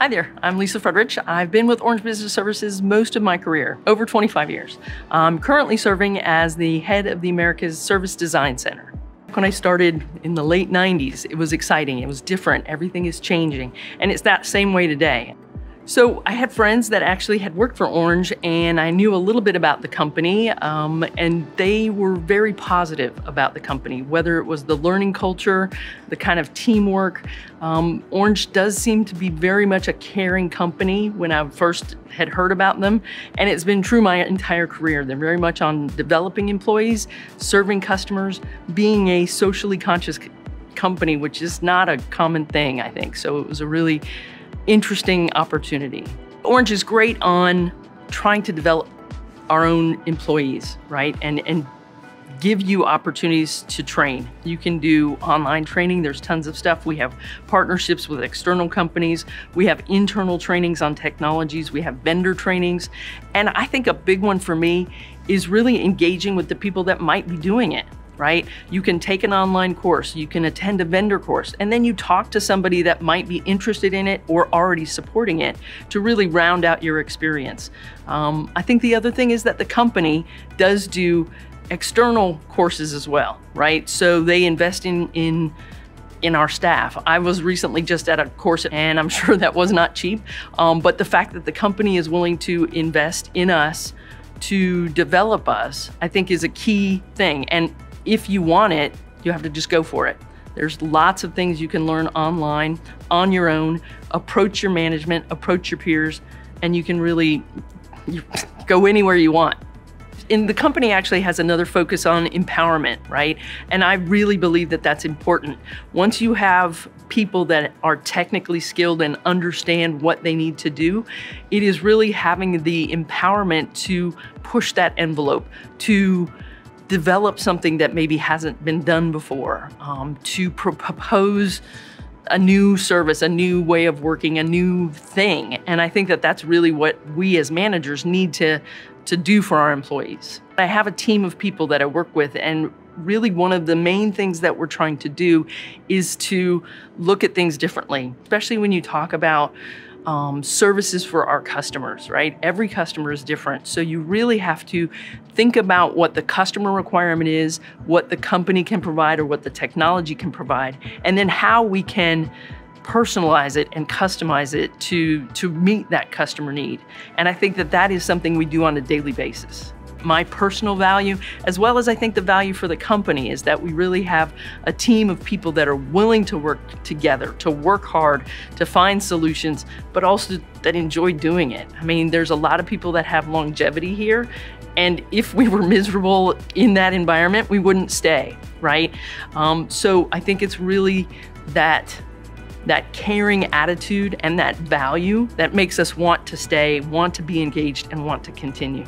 Hi there, I'm Lisa Fredrich. I've been with Orange Business Services most of my career, over 25 years. I'm currently serving as the head of the Americas Service Design Center. When I started in the late 90s, it was exciting, it was different, everything is changing, and it's that same way today. So I had friends that actually had worked for Orange and I knew a little bit about the company um, and they were very positive about the company, whether it was the learning culture, the kind of teamwork. Um, Orange does seem to be very much a caring company when I first had heard about them and it's been true my entire career. They're very much on developing employees, serving customers, being a socially conscious company, which is not a common thing, I think. So it was a really interesting opportunity. Orange is great on trying to develop our own employees, right? And, and give you opportunities to train. You can do online training. There's tons of stuff. We have partnerships with external companies. We have internal trainings on technologies. We have vendor trainings. And I think a big one for me is really engaging with the people that might be doing it right? You can take an online course, you can attend a vendor course, and then you talk to somebody that might be interested in it or already supporting it to really round out your experience. Um, I think the other thing is that the company does do external courses as well, right? So they invest in, in in our staff. I was recently just at a course and I'm sure that was not cheap, um, but the fact that the company is willing to invest in us to develop us, I think is a key thing. And if you want it, you have to just go for it. There's lots of things you can learn online, on your own, approach your management, approach your peers, and you can really go anywhere you want. And the company actually has another focus on empowerment, right? And I really believe that that's important. Once you have people that are technically skilled and understand what they need to do, it is really having the empowerment to push that envelope, to develop something that maybe hasn't been done before, um, to propose a new service, a new way of working, a new thing. And I think that that's really what we as managers need to, to do for our employees. I have a team of people that I work with and really one of the main things that we're trying to do is to look at things differently, especially when you talk about um, services for our customers, right? Every customer is different. So you really have to think about what the customer requirement is, what the company can provide, or what the technology can provide, and then how we can personalize it and customize it to, to meet that customer need. And I think that that is something we do on a daily basis my personal value, as well as I think the value for the company is that we really have a team of people that are willing to work together, to work hard, to find solutions, but also that enjoy doing it. I mean, there's a lot of people that have longevity here. And if we were miserable in that environment, we wouldn't stay, right? Um, so I think it's really that that caring attitude and that value that makes us want to stay, want to be engaged, and want to continue.